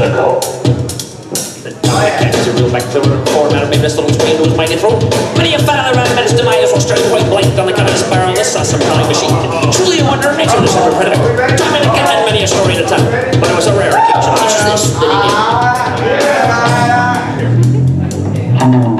I can't see real back to the out of this little to his mighty throat. Many a father managed to my was straight white blank on the kind of barrel this some time machine. Truly a wonder nature this ever predator. Time and again had many a story to tell, but it was a rare occasion such as this that he.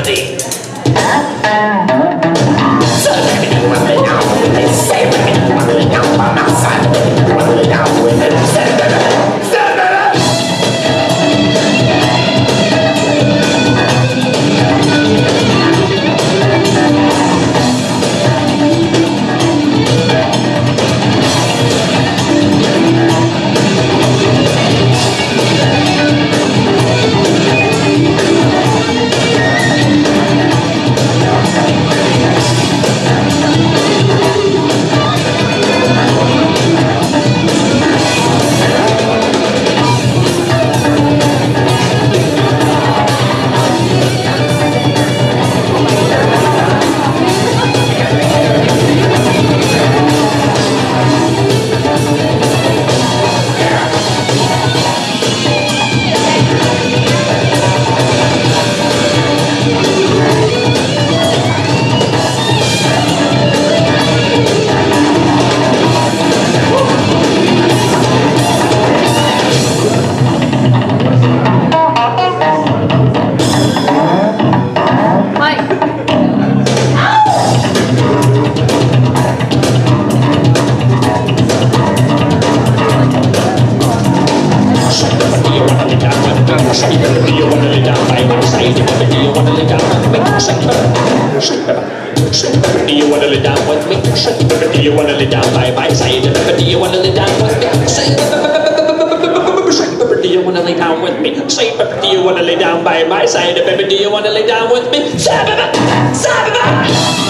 And I'll wanna lay down with me? Say, do you wanna lay down by my side? Do you wanna lay down with me? Say, say, say, do you wanna lay down with me? Say, do you wanna lay down by my side? Do you wanna lay down with me? Say, do you wanna lay down with me? Say, do you wanna lay down by my side? Do you wanna lay down with me? Say, say,